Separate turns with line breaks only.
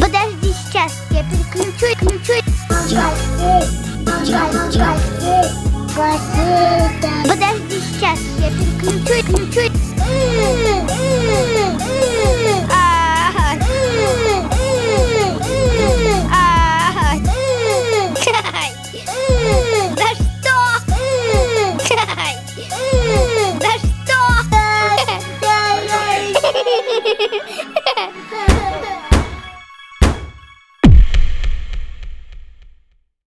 Подожди сейчас, я переключу, ключу. Подожди, сейчас я переключу, включу. Да что? Да что?